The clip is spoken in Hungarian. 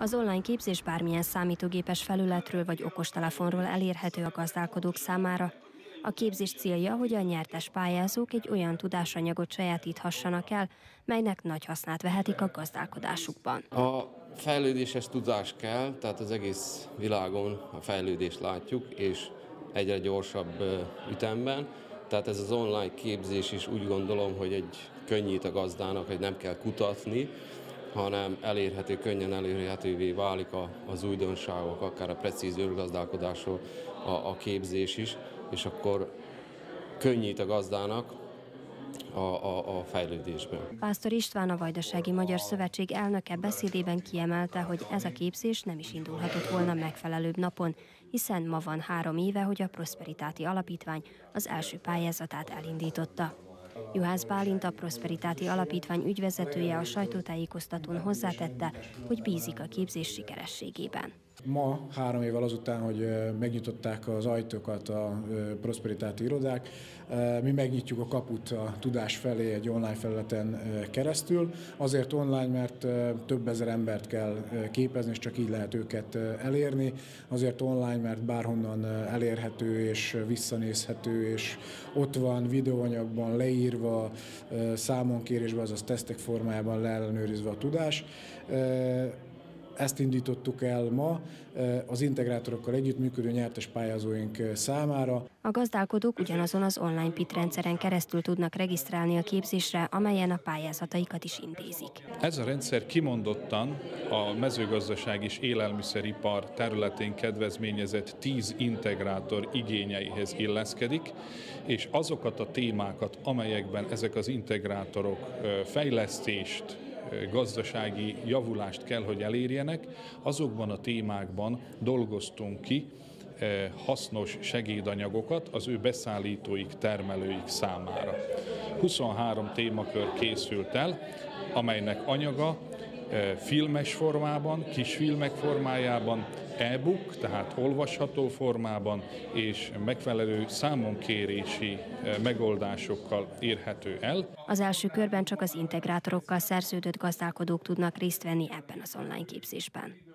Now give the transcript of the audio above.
Az online képzés bármilyen számítógépes felületről vagy okostelefonról elérhető a gazdálkodók számára. A képzés célja, hogy a nyertes pályázók egy olyan tudásanyagot sajátíthassanak el, melynek nagy hasznát vehetik a gazdálkodásukban. A fejlődéshez tudás kell, tehát az egész világon a fejlődést látjuk, és egyre gyorsabb ütemben. Tehát ez az online képzés is úgy gondolom, hogy egy könnyít a gazdának, hogy nem kell kutatni, hanem elérhető, könnyen elérhetővé válik a, az újdonságok, akár a precíz őrgazdálkodásról a, a képzés is, és akkor könnyít a gazdának a, a, a fejlődésben. Pásztor István, a Vajdasági Magyar Szövetség elnöke beszédében kiemelte, hogy ez a képzés nem is indulhatott volna megfelelőbb napon, hiszen ma van három éve, hogy a Prosperitáti Alapítvány az első pályázatát elindította. Juhász Bálint, a Prosperitáti Alapítvány ügyvezetője a sajtótájékoztatón hozzátette, hogy bízik a képzés sikerességében. Ma, három évvel azután, hogy megnyitották az ajtókat a prosperitáti irodák, mi megnyitjuk a kaput a tudás felé egy online felületen keresztül. Azért online, mert több ezer embert kell képezni, és csak így lehet őket elérni. Azért online, mert bárhonnan elérhető és visszanézhető, és ott van videóanyagban leírva, számonkérésben, azaz tesztek formájában leellenőrizve a tudás ezt indítottuk el ma az integrátorokkal együttműködő nyertes pályázóink számára. A gazdálkodók ugyanazon az online PIT rendszeren keresztül tudnak regisztrálni a képzésre, amelyen a pályázataikat is intézik. Ez a rendszer kimondottan a mezőgazdaság és élelmiszeripar területén kedvezményezett 10 integrátor igényeihez illeszkedik, és azokat a témákat, amelyekben ezek az integrátorok fejlesztést, gazdasági javulást kell, hogy elérjenek, azokban a témákban dolgoztunk ki eh, hasznos segédanyagokat az ő beszállítóik, termelőik számára. 23 témakör készült el, amelynek anyaga filmes formában, kisfilmek formájában e-book, tehát olvasható formában és megfelelő számonkérési megoldásokkal érhető el. Az első körben csak az integrátorokkal szerződött gazdálkodók tudnak részt venni ebben az online képzésben.